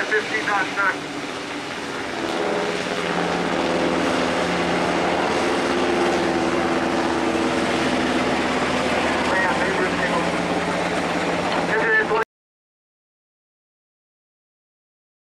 15 knots, sir.